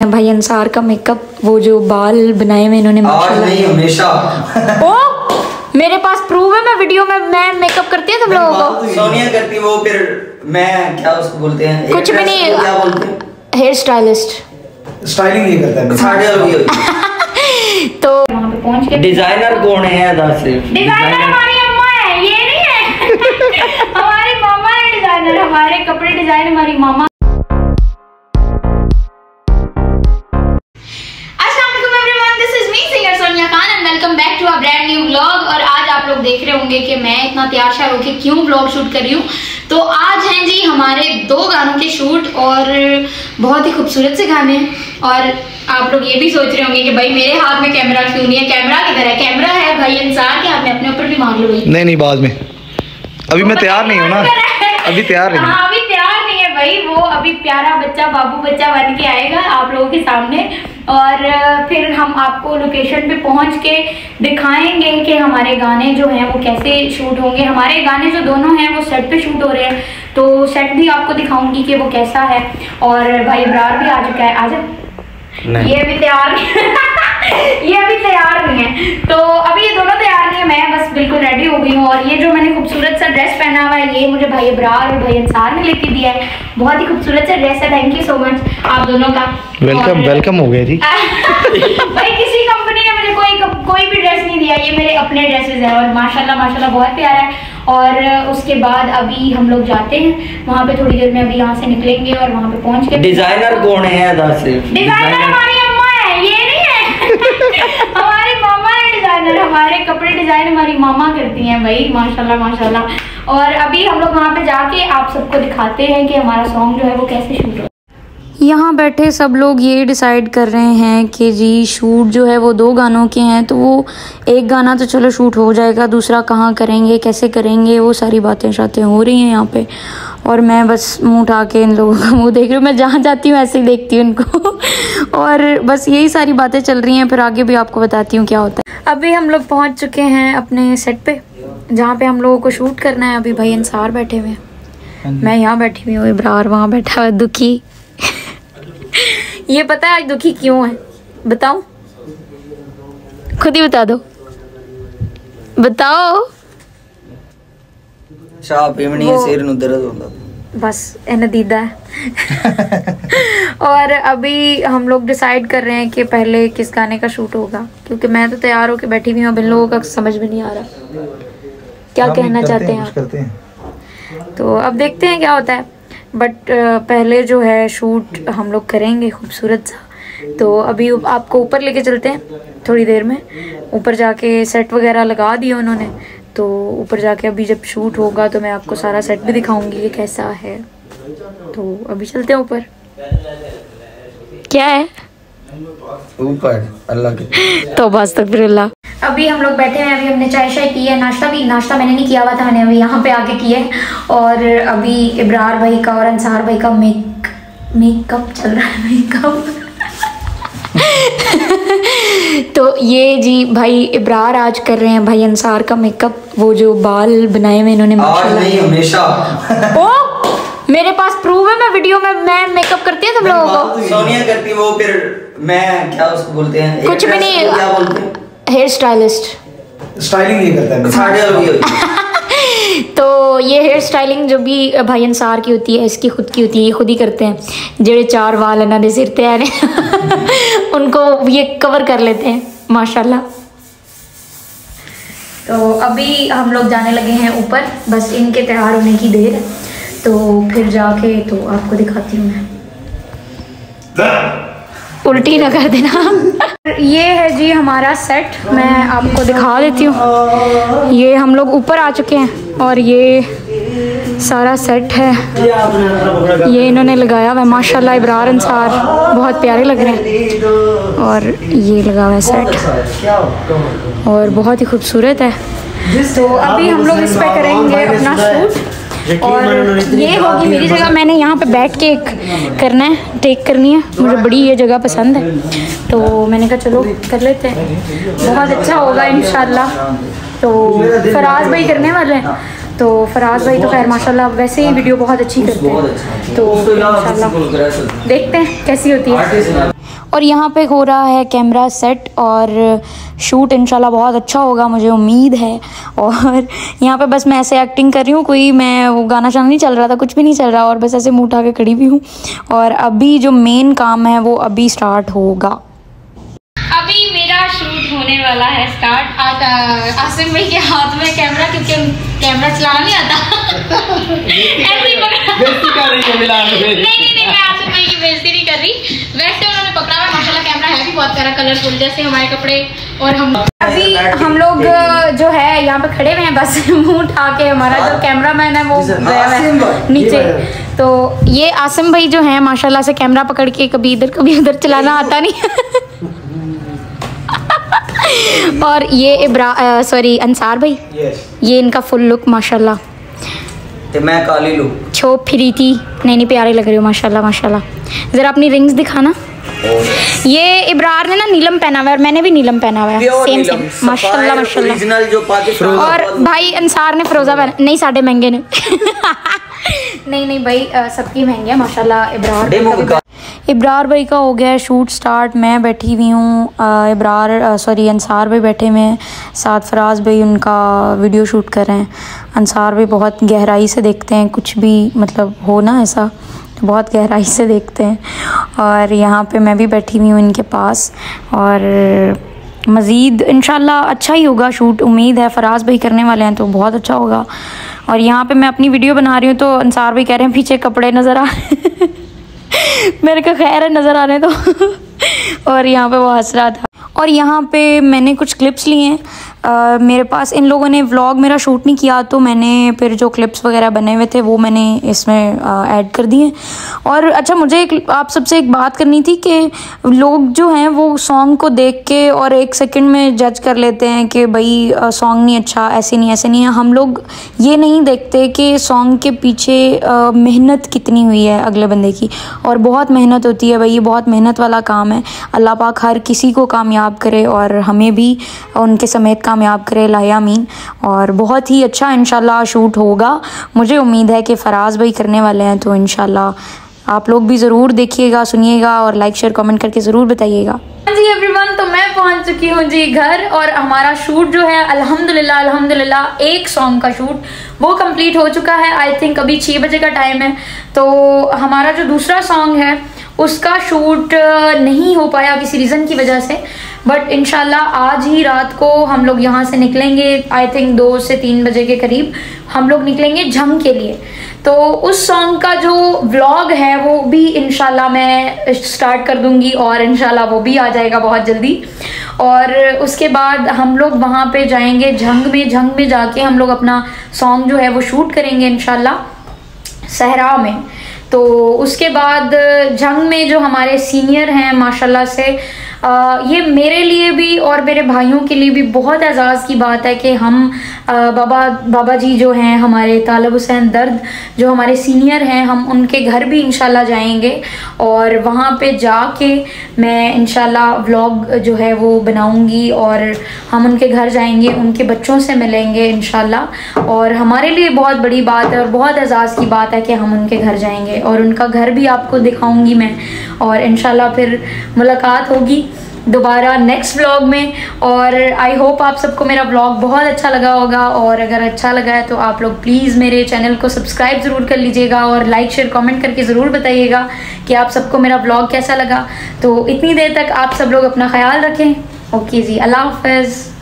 भाई अंसार का मेकअप वो जो बाल बनाए हुए इन्होंने आज माशाल्लाह नहीं हमेशा। ओ मेरे पास प्रूफ है मैं वीडियो में मैं मेकअप करती हूँ तुम लोगों को। सोनिया करती वो फिर मैं क्या उसको बोलते हैं? कुछ भी नहीं क्या बोलते हैं? हेयर स्टाइलिस्ट स्टाइलिंग ये करता है साढ़े वाली होती तो वहाँ पे पहुँच के डिज़ाइनर कौन है अदा से डिज़ाइनर हमारी अम्मा है ये नहीं है। हमारी मामा है डिज़ाइनर हमारे कपड़े डिज़ाइन हमारी मामा टू ब्रांड न्यू व्लॉग और आज आप लोग देख रहे होंगे कि मैं इतना तैयार शार होके क्यों व्लॉग शूट कर रही हूँ। तो आज हैं जी हमारे दो गानों के शूट और बहुत ही खूबसूरत से गाने हैं। और आप लोग ये भी सोच रहे होंगे कि भाई मेरे हाथ में कैमरा क्यों नहीं है? कैमरा किधर है? कैमरा है भाई इंसान के में अपने ऊपर भी मार लो नहीं नहीं बाद में। अभी मैं तैयार नहीं हूँ ना। अभी तैयार नहीं हाँ अभी तैयार नहीं है भाई। वो अभी प्यारा बच्चा बाबू बच्चा बन के आएगा आप लोगों के सामने। और फिर हम आपको लोकेशन पे पहुँच के दिखाएँगे कि हमारे गाने जो हैं वो कैसे शूट होंगे। हमारे गाने जो दोनों हैं वो सेट पे शूट हो रहे हैं तो सेट भी आपको दिखाऊँगी कि वो कैसा है। और भाई इब्रार भी आ चुका है। आज जा। ये भी तैयार। ये अभी तैयार नहीं है। तो अभी ये दोनों तैयार नहीं है मैं बस बिल्कुल रेडी हो गई हूँ और ये जो मैंने खूबसूरत सा ड्रेस पहना हुआ है ये मुझे भाई इब्रार और भाई अंसार ने लेके दिया है। बहुत ही खूबसूरत सा ड्रेस है थैंक यू सो मच आप दोनों का। वेलकम वेलकम हो गया जी। भाई किसी कंपनी ने मुझे कोई कोई भी ड्रेस नहीं दिया ये मेरे अपने ड्रेसेस हैं और माशाल्लाह माशाल्लाह बहुत प्यारा है। और उसके बाद अभी हम लोग जाते हैं वहाँ पे थोड़ी देर में अभी यहाँ से निकलेंगे और वहाँ पे पहुँच के डिज़ाइनर कौन है डिज़ाइनर हमारी हमारी मामा है डिज़ाइनर हमारे कपड़े डिज़ाइन हमारी मामा करती हैं भाई, माशाल्लाह माशाल्लाह। और अभी हम लोग वहाँ पे जाके आप सबको दिखाते हैं कि हमारा सॉन्ग जो है वो कैसे शूट हो यहाँ बैठे सब लोग ये डिसाइड कर रहे हैं कि जी शूट जो है वो दो गानों के हैं तो वो एक गाना तो चलो शूट हो जाएगा, दूसरा कहाँ करेंगे, कैसे करेंगे, वो सारी बातें शातें हो रही हैं यहाँ पे। और मैं बस मुंह उठा के इन लोगों का मुंह देख रही हूँ मैं जहाँ जाती हूँ ऐसे ही देखती हूँ उनको और बस यही सारी बातें चल रही हैं फिर आगे भी आपको बताती हूँ क्या होता है अभी हम लोग पहुँच चुके हैं अपने सेट पे जहाँ पे हम लोगों को शूट करना है अभी भाई अंसार बैठे हुए हैं मैं यहाँ बैठी हुई हूँ इब्रार वहाँ बैठा हुआ है दुखी ये पता है आज दुखी क्यों है बताओ खुद ही बता दो बताओ ਚਾਹ ਪੀਵਣੀ वो- ਸਿਰ ਨੂੰ ਦਰਦ ਹੁੰਦਾ बस दीदा है। और अभी हम लोग डिसाइड कर रहे हैं कि पहले किस गाने का शूट होगा क्योंकि मैं तो तैयार होकर बैठी हुई हूँ अब इन लोगों का समझ में नहीं आ रहा। क्या कहना चाहते हैं आप? तो अब देखते हैं क्या होता है। बट पहले जो है शूट हम लोग करेंगे खूबसूरत सा। तो अभी आपको ऊपर लेके चलते हैं थोड़ी देर में। ऊपर जाके सेट वगैरह लगा दिए उन्होंने। तो ऊपर जाके अभी जब शूट होगा तो मैं आपको सारा सेट भी दिखाऊँगी कि कैसा है। तो अभी चलते हैं ऊपर। क्या है? ऊपर अल्लाह के। तो बस तक फिर अभी हम लोग बैठे हैं अभी हमने चाय शाय की है नाश्ता भी नाश्ता मैंने नहीं किया हुआ था मैंने अभी यहाँ पे आके किया है। और अभी इब्रार भाई का और अंसार भाई का मेक मेकअप चल रहा है मेकअप तो ये जी भाई इब्रार आज कर रहे हैं भाई अंसार का मेकअप वो जो बाल बनाए हुए इन्होंने नहीं हमेशा। ओ मेरे पास प्रूफ है मैं वीडियो में मैं मेकअप करती हूँ तुम लोगों को। सोनिया करती वो फिर मैं क्या उसको बोलते हैं? कुछ भी नहीं क्या बोलते हैं? हेयर स्टाइलिस्ट स्टाइलिंग ये करता है साढ़े वाली होती है। तो ये हेयर स्टाइलिंग जो भी भाई अंसार की होती है इसकी खुद की होती है ये खुद ही करते हैं। जेड़े चार वाल इन्हों के सिर तैयार हैं उनको ये कवर कर लेते हैं माशाल्लाह। तो अभी हम लोग जाने लगे हैं ऊपर बस इनके तैयार होने की देर। है तो फिर जाके तो आपको दिखाती हूँ मैं। उल्टी ना कर देना। ये है जी हमारा सेट मैं आपको दिखा देती हूँ। ये हम लोग ऊपर आ चुके हैं। और ये सारा सेट है। ये इन्होंने लगाया हुआ है, माशाल्लाह इब्रार अंसार, बहुत प्यारे लग रहे हैं। और ये लगा हुआ है सेट। और बहुत ही खूबसूरत है। तो अभी हम लोग इस पर करेंगे अपना शूट। और ये होगी मेरी जगह। मैंने यहाँ पे बैठ के एक करना है टेक करनी है। मुझे बड़ी ये जगह पसंद है। तो मैंने कहा, चलो, कर लेते हैं। बहुत अच्छा होगा इन तो फराज भाई करने वाले हैं। तो फराज भाई तो खैर माशाल्लाह वैसे ही वीडियो बहुत अच्छी करते हैं। अच्छा तो हैं। देखते हैं कैसी होती है। और यहाँ पे हो रहा है कैमरा सेट और शूट इंशाल्लाह बहुत अच्छा होगा मुझे उम्मीद है। और यहाँ पे बस मैं ऐसे एक्टिंग कर रही हूँ कोई मैं वो गाना शाना नहीं चल रहा था कुछ भी नहीं चल रहा और बस ऐसे मुँह उठा के खड़ी भी हूँ। और अभी जो मेन काम है वो अभी स्टार्ट होगा। वाला है स्टार्ट आज आसिम भाई के हाथ में कैमरा क्योंकि कैमरा चलाना नहीं आता। ऐसे ही पकड़ा नहीं नहीं नहीं मैं आसिम भाई की बेइज्जती नहीं कर रही। वैसे उन्होंने पकड़ा हुआ माशाल्लाह कैमरा है भी बहुत प्यारा कलरफुल जैसे हमारे कपड़े और हम अभी हम लोग जो है यहाँ पे खड़े हुए हैं बस मुँह उठा के हमारा जो कैमरा मैन है वो गया है नीचे। तो ये आसिम भाई जो है माशाल्लाह से कैमरा पकड़ के कभी इधर कभी उधर चलाना आता नहीं। और ये इब्रा सॉरी अंसार भाई? यस ये इनका फुल लुक माशाल्लाह। ते मैं काली लू। छोप फिरी थी नहीं नहीं प्यारे लग रहे हो माशाल्लाह माशाल्लाह। ज़रा अपनी रिंग्स दिखाना। ये इब्रार ने ना नीलम पहना हुआ है और मैंने भी नीलम पहना हुआ है। सेम सेम माशाल्लाह माशाल्लाह। और भाई अंसार ने फिरोजा पहना नहीं साढ़े महँगे ने। नहीं नहीं भाई सबकी महँगे हैं माशाल्लाह इब्रार। इब्रार भाई का हो गया है शूट स्टार्ट। मैं बैठी हुई हूँ इब्रार सॉरी, अंसार भाई बैठे हुए हैं। साथ फराज भाई उनका वीडियो शूट कर रहे हैं। अंसार भाई बहुत गहराई से देखते हैं, कुछ भी मतलब हो ना ऐसा तो बहुत गहराई से देखते हैं। और यहाँ पे मैं भी बैठी हुई हूँ इनके पास। और मज़ीद इन अच्छा ही होगा शूट, उम्मीद है फराज भाई करने वाले हैं तो बहुत अच्छा होगा। और यहाँ पे मैं अपनी वीडियो बना रही हूँ तो अंसार भाई कह रहे हैं, पीछे कपड़े नज़र आ मेरे को खैर है, नज़र आने तो और यहाँ पे वो हंस रहा था। और यहाँ पे मैंने कुछ क्लिप्स लिए हैं। मेरे पास इन लोगों ने व्लॉग मेरा शूट नहीं किया तो मैंने फिर जो क्लिप्स वगैरह बने हुए थे, वो मैंने इसमें ऐड कर दिए। और अच्छा मुझे एक, आप सबसे एक बात करनी थी कि लोग जो हैं, वो सॉन्ग को देख के और एक सेकंड में जज कर लेते हैं कि भाई सॉन्ग नहीं अच्छा ऐसे नहीं ऐसे नहीं है। हम लोग ये नहीं देखते कि सॉन्ग के पीछे मेहनत कितनी हुई है अगले बंदे की। और बहुत मेहनत होती है भाई, ये बहुत मेहनत वाला काम है। अल्लाह पाक हर किसी को कामयाब करे और हमें भी उनके समेत कामयाब करे लायामीन और बहुत ही अच्छा इंशाल्लाह शूट होगा। मुझे उम्मीद है कि फराज भाई करने वाले हैं तो इंशाल्लाह आप लोग भी ज़रूर देखिएगा, सुनिएगा और लाइक शेयर कमेंट करके ज़रूर बताइएगा। जी एवरीवन तो मैं पहुँच चुकी हूँ जी घर और हमारा शूट जो है, अल्हम्दुलिल्लाह अल्हम्दुलिल्लाह, एक सॉन्ग का शूट, वो कंप्लीट हो चुका है। आई थिंक अभी छः बजे का टाइम है। तो हमारा जो दूसरा सॉन्ग है, उसका शूट नहीं हो पाया किसी रीज़न की वजह से। बट इनशाला आज ही रात को हम लोग यहाँ से निकलेंगे आई थिंक दो से तीन बजे के करीब हम लोग निकलेंगे झंग के लिए। तो उस सॉन्ग का जो व्लॉग है, वो भी इनशाला मैं स्टार्ट कर दूँगी और इनशाला वो भी आ जाएगा बहुत जल्दी। और उसके बाद हम लोग वहाँ पे जाएँगे, झंग में झंग में जाके हम लोग अपना सॉन्ग जो है वो शूट करेंगे इनशाला सहरा में। तो उसके बाद जंग में जो हमारे सीनियर हैं माशाल्लाह से आ, ये मेरे लिए भी और मेरे भाइयों के लिए भी बहुत एजाज़ की बात है कि हम आ, बाबा बाबा जी जो हैं हमारे तालब हुसैन दर्द जो हमारे सीनियर हैं हम उनके घर भी इंशाल्लाह जाएँगे और वहाँ पे जाके मैं इंशाल्लाह व्लॉग जो है वो बनाऊँगी और हम उनके घर जाएँगे उनके बच्चों से मिलेंगे इंशाल्लाह और हमारे लिए बहुत बड़ी बात है और बहुत एजाज़ की बात है कि हम उनके घर जाएँगे। और उनका घर भी आपको दिखाऊँगी मैं। और इंशाल्लाह फिर मुलाकात होगी दोबारा नेक्स्ट व्लॉग में। और आई होप आप सबको मेरा व्लॉग बहुत अच्छा लगा होगा। और अगर अच्छा लगा है तो आप लोग प्लीज़ मेरे चैनल को सब्सक्राइब ज़रूर कर लीजिएगा और लाइक शेयर कमेंट करके ज़रूर बताइएगा कि आप सबको मेरा व्लॉग कैसा लगा। तो इतनी देर तक आप सब लोग अपना ख्याल रखें। ओके जी, अल्लाह हाफ़िज़।